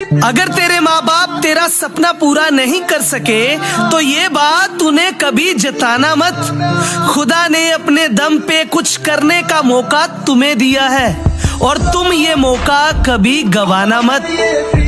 अगर तेरे माँ बाप तेरा सपना पूरा नहीं कर सके तो ये बात तूने कभी जताना मत। खुदा ने अपने दम पे कुछ करने का मौका तुम्हें दिया है, और तुम ये मौका कभी गवाना मत।